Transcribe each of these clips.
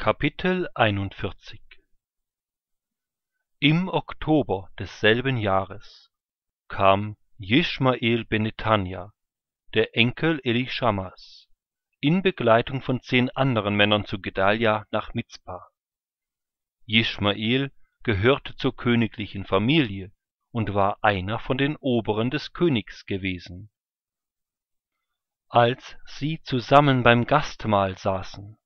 Kapitel 41 Im Oktober desselben Jahres kam Jischmael Benethanja, der Enkel Elischammas, in Begleitung von zehn anderen Männern zu Gedalja nach Mizpa. Jischmael gehörte zur königlichen Familie und war einer von den Oberen des Königs gewesen. Als sie zusammen beim Gastmahl saßen,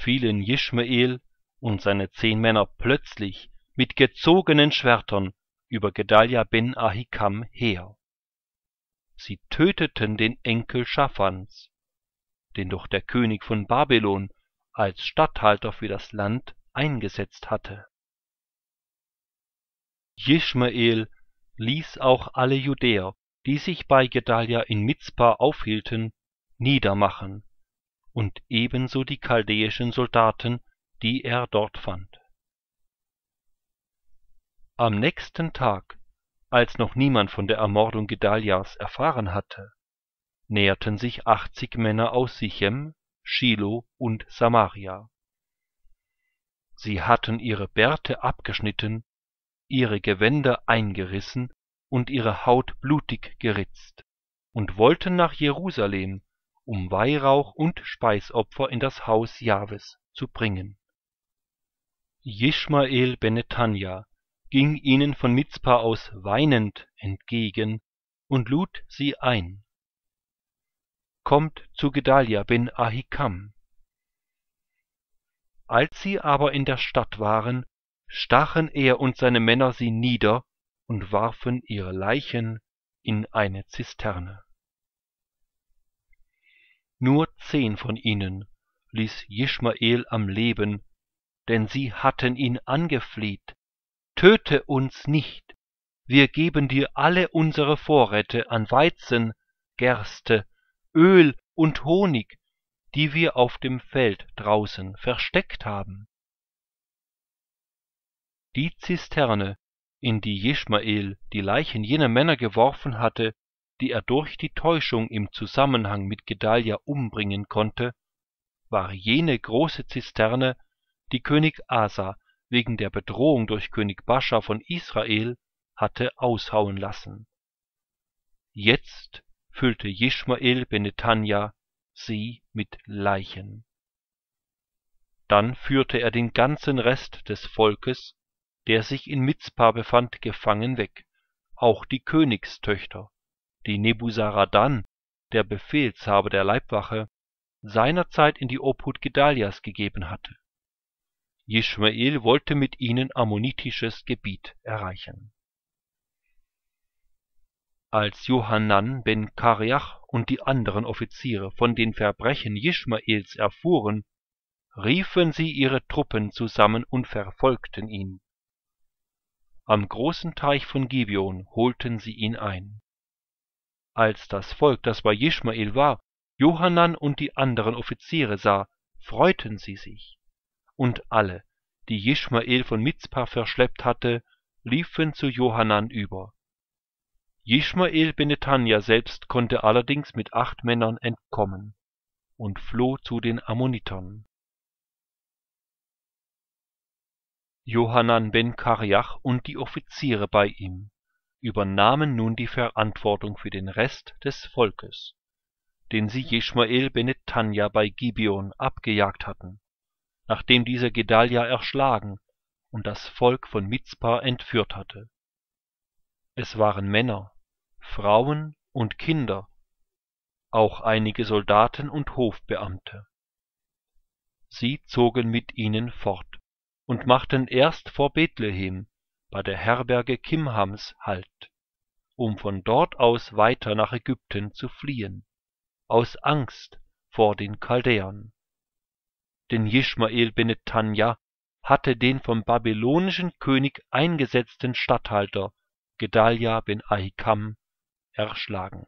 fielen Jischmael und seine zehn Männer plötzlich mit gezogenen Schwertern über Gedalja ben Ahikam her. Sie töteten den Enkel Schaphans, den doch der König von Babylon als Statthalter für das Land eingesetzt hatte. Jischmael ließ auch alle Judäer, die sich bei Gedalja in Mizpa aufhielten, niedermachen und ebenso die chaldäischen Soldaten, die er dort fand. Am nächsten Tag, als noch niemand von der Ermordung Gedaljas erfahren hatte, näherten sich achtzig Männer aus Sichem, Shiloh und Samaria. Sie hatten ihre Bärte abgeschnitten, ihre Gewänder eingerissen und ihre Haut blutig geritzt, und wollten nach Jerusalem, um Weihrauch und Speisopfer in das Haus Jahwes zu bringen. Jischmael Benethanja ging ihnen von Mizpa aus weinend entgegen und lud sie ein. Kommt zu Gedalja ben Ahikam. Als sie aber in der Stadt waren, stachen er und seine Männer sie nieder und warfen ihre Leichen in eine Zisterne. Nur zehn von ihnen ließ Jischmael am Leben, denn sie hatten ihn angefleht, Töte uns nicht, wir geben dir alle unsere Vorräte an Weizen, Gerste, Öl und Honig, die wir auf dem Feld draußen versteckt haben. Die Zisterne, in die Jischmael die Leichen jener Männer geworfen hatte, die er durch die Täuschung im Zusammenhang mit Gedalja umbringen konnte, war jene große Zisterne, die König Asa wegen der Bedrohung durch König Bascha von Israel hatte aushauen lassen. Jetzt füllte Jischmael Benethanja sie mit Leichen. Dann führte er den ganzen Rest des Volkes, der sich in Mizpa befand, gefangen weg, auch die Königstöchter, die Nebuzaradan, der Befehlshaber der Leibwache, seinerzeit in die Obhut Gedalias gegeben hatte. Jischmael wollte mit ihnen ammonitisches Gebiet erreichen. Als Johanan ben Kareach und die anderen Offiziere von den Verbrechen Jischmaels erfuhren, riefen sie ihre Truppen zusammen und verfolgten ihn. Am großen Teich von Gibeon holten sie ihn ein als das Volk, das bei Jischmael war, Johanan und die anderen Offiziere sah, freuten sie sich. Und alle, die Jischmael von Mizpa verschleppt hatte, liefen zu Johanan über. Jischmael Benethanja selbst konnte allerdings mit acht Männern entkommen und floh zu den Ammonitern. Johanan ben Karjach und die Offiziere bei ihm übernahmen nun die Verantwortung für den Rest des Volkes, den sie Jeschmael Benethanja bei Gibeon abgejagt hatten, nachdem dieser Gedalja erschlagen und das Volk von Mizpa entführt hatte. Es waren Männer, Frauen und Kinder, auch einige Soldaten und Hofbeamte. Sie zogen mit ihnen fort und machten erst vor Bethlehem bei der Herberge Kimhams Halt, um von dort aus weiter nach Ägypten zu fliehen, aus Angst vor den Chaldäern. Denn Jischmael Benethanja hatte den vom babylonischen König eingesetzten Statthalter Gedalja ben Ahikam erschlagen